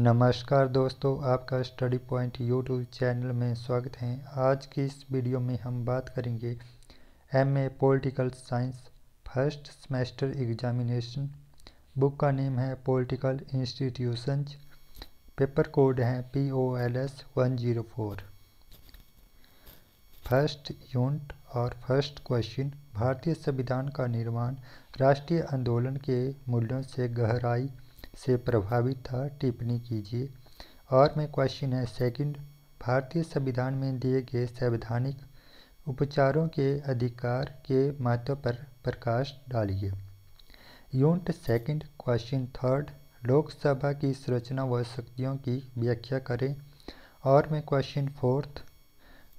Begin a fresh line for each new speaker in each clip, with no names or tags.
नमस्कार दोस्तों, आपका स्टडी पॉइंट यूट्यूब चैनल में स्वागत है। आज की इस वीडियो में हम बात करेंगे M A political science first semester examination. Book का नेम है पॉलिटिकल इंस्टीट्यूशंस पेपर कोड है P O L S one zero four. First unit और फ़र्स्ट क्वेश्चन, भारतीय संविधान का निर्माण राष्ट्रीय आंदोलन के मूल्यों से गहराई से प्रभावित था, टिप्पणी कीजिए। और में क्वेश्चन है सेकंड भारतीय संविधान में दिए गए संवैधानिक उपचारों के अधिकार के महत्व पर प्रकाश डालिए। Unit second question third Lok Sabha की संरचना व शक्तियों की व्याख्या करें। और में क्वेश्चन फोर्थ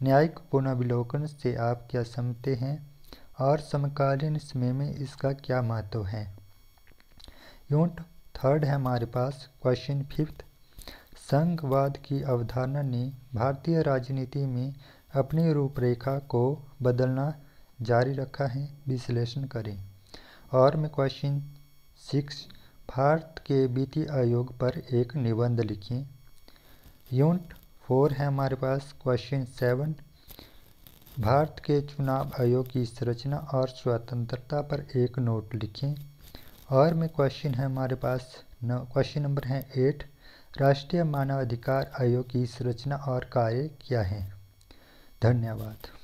न्यायिक पुनर्विलोकन से आप क्या समझते हैं? और समकालीन समय में इसका क्या महत्व है? यूनिट थर्ड है हमारे पास क्वेश्चन फिफ्थ संघवाद की अवधारणा ने भारतीय राजनीति में अपनी रूपरेखा को बदलना जारी रखा है, विश्लेषण करें। और मैं क्वेश्चन सिक्स भारत के वित्तीय आयोग पर एक निबंध लिखें। यूनिट फोर है हमारे पास क्वेश्चन सेवन भारत के चुनाव आयोग की संरचना और स्वतंत्रता पर एक नोट लिखें। और में क्वेश्चन है हमारे पास। क्वेश्चन नंबर है एट राष्ट्रीय मानवाधिकार आयोग की संरचना और कार्य क्या है? धन्यवाद।